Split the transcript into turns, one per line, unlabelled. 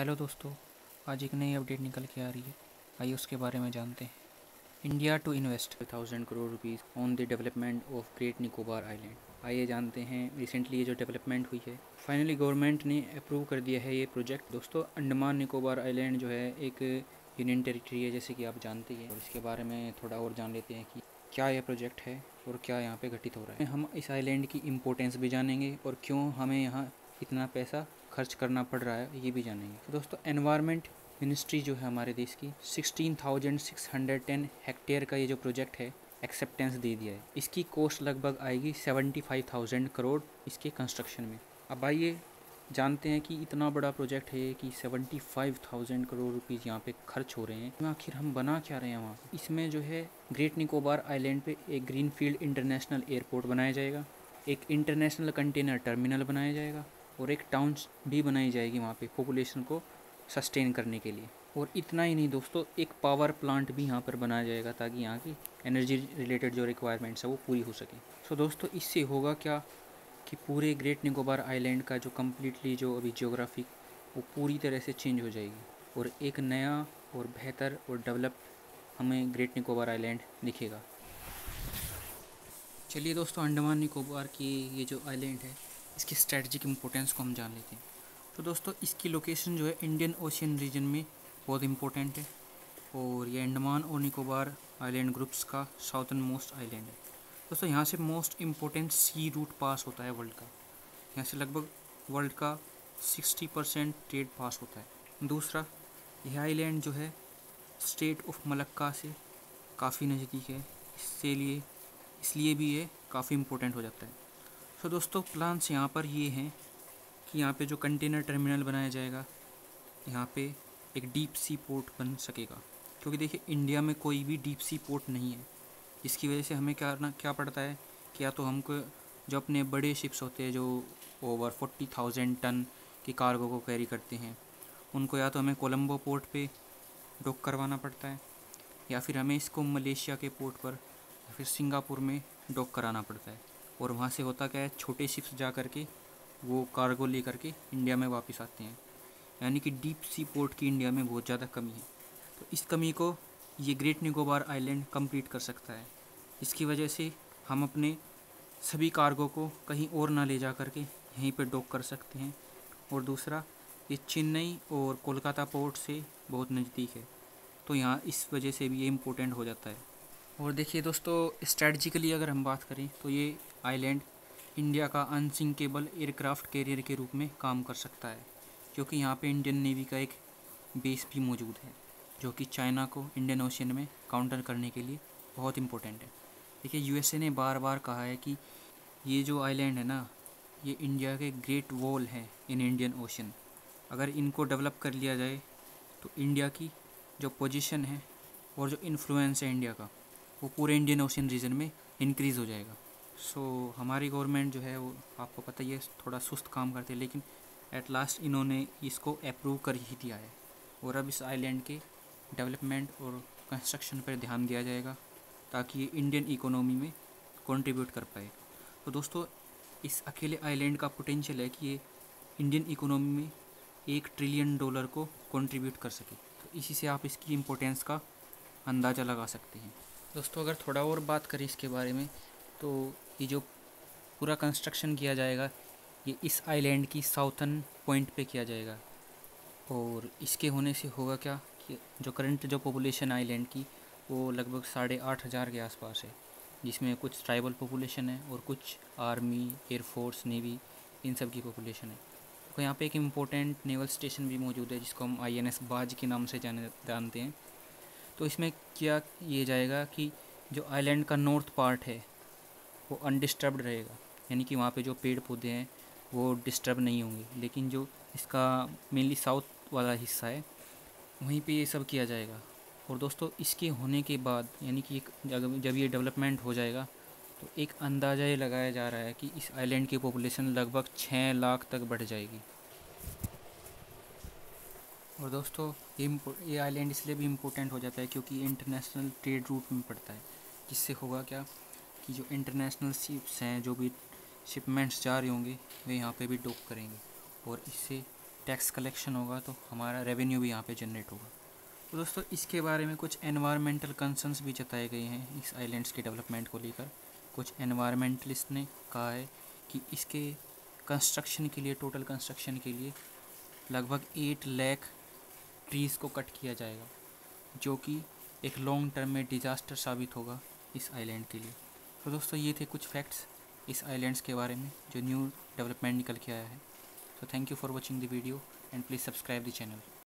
Hello दोस्तों, आज एक नई अपडेट निकल के आ रही है। आइए उसके बारे में जानते हैं। India to invest. Thousand crore rupees on the development of great Nicobar island आइए जानते हैं रिसेंटली ये जो डेवलपमेंट हुई है फाइनली गवर्नमेंट ने अप्रूव कर दिया है ये प्रोजेक्ट दोस्तों, अंडमान निकोबार आइलैंड जो है, एक यूनियन टेरिटरी है, जैसे कि आप जानते हैं और इसके बारे में थोड़ा और जान लेते हैं कि क्या यह प्रोजेक्ट है और क्या यहाँ पे घटित हो रहा है। हम इस आइलैंड की इम्पोर्टेंस भी जानेंगे और क्यों हमें यहाँ इतना पैसा खर्च करना पड़ रहा है ये भी जानेंगे। तो दोस्तों एनवायरनमेंट मिनिस्ट्री जो है हमारे देश की 16,610 हेक्टेयर का ये जो प्रोजेक्ट है एक्सेप्टेंस दे दिया है। इसकी कॉस्ट लगभग आएगी 75,000 करोड़ इसके कंस्ट्रक्शन में। अब आइए जानते हैं कि इतना बड़ा प्रोजेक्ट है कि 75,000 करोड़ रुपीज़ यहाँ पे खर्च हो रहे हैं। आखिर हम बना क्या रहे हैं वहाँ? इसमें जो है ग्रेट निकोबार आइलैंड पे एक ग्रीनफील्ड इंटरनेशनल एयरपोर्ट बनाया जाएगा एक इंटरनेशनल कंटेनर टर्मिनल बनाया जाएगा और एक टाउन भी बनाई जाएगी वहाँ पे पॉपुलेशन को सस्टेन करने के लिए। और इतना ही नहीं दोस्तों, एक पावर प्लांट भी यहाँ पर बनाया जाएगा ताकि यहाँ की एनर्जी रिलेटेड जो रिक्वायरमेंट्स है वो पूरी हो सके। सो दोस्तों, इससे होगा क्या कि पूरे ग्रेट निकोबार आइलैंड का जो कम्प्लीटली जो अभी जियोग्राफी वो पूरी तरह से चेंज हो जाएगी। और एक नया और बेहतर और डेवलप हमें ग्रेट निकोबार आइलैंड दिखेगा। चलिए दोस्तों, अंडमान निकोबार की ये जो आइलैंड है इसकी स्ट्रेटजिक इम्पोर्टेंस को हम जान लेते हैं। तो दोस्तों, इसकी लोकेशन जो है इंडियन ओशियन रीजन में बहुत इम्पोर्टेंट है और ये अंडमान और निकोबार आइलैंड ग्रुप्स का साउथर्न मोस्ट आइलैंड है। दोस्तों, यहाँ से most important sea route pass होता है वर्ल्ड का। यहाँ से लगभग वर्ल्ड का सिक्सटी परसेंट ट्रेड पास होता है। दूसरा, यह आइलैंड जो है स्टेट ऑफ़ मलक्का से काफ़ी नज़दीक है। इससे लिए, इसलिए भी ये काफ़ी इम्पोर्टेंट हो जाता है। तो दोस्तों प्लान्स यहाँ पर ये हैं कि यहाँ पे जो कंटेनर टर्मिनल बनाया जाएगा, यहाँ पे एक डीप सी पोर्ट बन सकेगा। क्योंकि देखिए इंडिया में कोई भी डीप सी पोर्ट नहीं है। इसकी वजह से हमें क्या करना, क्या पड़ता है कि या तो हमको जो अपने बड़े शिप्स होते हैं, जो ओवर फोर्टी थाउज़ेंड टन की कार्गो को कैरी करते हैं, उनको या तो हमें कोलंबो पोर्ट पे डॉक करवाना पड़ता है, या फिर हमें इसको मलेशिया के पोर्ट पर, या फिर सिंगापुर में डॉक कराना पड़ता है। और वहाँ से होता क्या है, छोटे शिप्स जा कर के वो कार्गो ले करके इंडिया में वापस आते हैं। यानी कि डीप सी पोर्ट की इंडिया में बहुत ज़्यादा कमी है। तो इस कमी को ये ग्रेट निकोबार आइलैंड कंप्लीट कर सकता है। इसकी वजह से हम अपने सभी कार्गो को कहीं और ना ले जा करके यहीं पर डॉक कर सकते हैं। और दूसरा, ये चेन्नई और कोलकाता पोर्ट से बहुत नज़दीक है। तो यहाँ इस वजह से भी ये इम्पोर्टेंट हो जाता है। और देखिए दोस्तों स्ट्रेटजिकली अगर हम बात करें तो ये आइलैंड इंडिया का अनसिंकेबल एयरक्राफ्ट कैरियर के रूप में काम कर सकता है, क्योंकि यहाँ पे इंडियन नेवी का एक बेस भी मौजूद है, जो कि चाइना को इंडियन ओशन में काउंटर करने के लिए बहुत इम्पोर्टेंट है। देखिए यूएसए ने बार बार कहा है कि ये जो आइलैंड है ना, ये इंडिया के ग्रेट वॉल है इन इंडियन ओशन अगर इनको डेवलप कर लिया जाए तो इंडिया की जो पोजीशन है और जो इन्फ्लुएंस है इंडिया का वो पूरे इंडियन ओशन रीजन में इंक्रीज़ हो जाएगा। सो so, हमारी गवर्नमेंट जो है वो आपको पता ही है थोड़ा सुस्त काम करते हैं लेकिन एट लास्ट इन्होंने इसको अप्रूव कर ही दिया है। और अब इस आइलैंड के डेवलपमेंट और कंस्ट्रक्शन पर ध्यान दिया जाएगा ताकि ये इंडियन इकोनॉमी में कंट्रीब्यूट कर पाए। तो दोस्तों इस अकेले आइलैंड का पोटेंशियल है कि ये इंडियन इकोनॉमी में एक ट्रिलियन डॉलर को कंट्रीब्यूट कर सके। तो इसी से आप इसकी इम्पोर्टेंस का अंदाज़ा लगा सकते हैं। दोस्तों, अगर थोड़ा और बात करें इसके बारे में तो ये जो पूरा कंस्ट्रक्शन किया जाएगा, ये इस आइलैंड की साउथन पॉइंट पे किया जाएगा। और इसके होने से होगा क्या कि जो करंट जो पॉपुलेशन आइलैंड की, वो लगभग साढ़े आठ हज़ार के आसपास है, जिसमें कुछ ट्राइबल पॉपुलेशन है और कुछ आर्मी एयरफोर्स नेवी इन सब की पॉपुलेशन है। तो यहाँ पे एक इम्पोर्टेंट नेवल स्टेशन भी मौजूद है, जिसको हम आईएनएस बाज के नाम से जाने, जानते हैं। तो इसमें क्या किया जाएगा कि जो आइलैंड का नॉर्थ पार्ट है, वो अनडिस्टर्ब्ड रहेगा। यानी कि वहाँ पे जो पेड़ पौधे हैं, वो डिस्टर्ब नहीं होंगे। लेकिन जो इसका मेनली साउथ वाला हिस्सा है, वहीं पे ये सब किया जाएगा। और दोस्तों, इसके होने के बाद, यानी कि एक जब ये डेवलपमेंट हो जाएगा तो एक अंदाज़ा ये लगाया जा रहा है कि इस आइलैंड की पॉपुलेशन लगभग छः लाख तक बढ़ जाएगी। और दोस्तों ये ये आइलैंड इसलिए भी इम्पोर्टेंट हो जाता है क्योंकि इंटरनेशनल ट्रेड रूट में पड़ता है। जिससे होगा क्या कि जो इंटरनेशनल शिप्स हैं, जो भी शिपमेंट्स जा रहे होंगे, वे यहाँ पे भी डॉक करेंगे। और इससे टैक्स कलेक्शन होगा तो हमारा रेवेन्यू भी यहाँ पे जनरेट होगा। तो दोस्तों, इसके बारे में कुछ एनवायरमेंटल कंसर्न्स भी जताए गए हैं इस आइलैंड्स के डेवलपमेंट को लेकर। कुछ एनवायरमेंटलिस्ट ने कहा है कि इसके कंस्ट्रक्शन के लिए टोटल कंस्ट्रक्शन के लिए लगभग एट लैख ट्रीज़ को कट किया जाएगा, जो कि एक लॉन्ग टर्म में डिज़ास्टर साबित होगा इस आइलैंड के लिए तो दोस्तों, ये थे कुछ फैक्ट्स इस आइलैंड्स के बारे में, जो न्यू डेवलपमेंट निकल के आया है so thank you for watching the video and please subscribe the channel.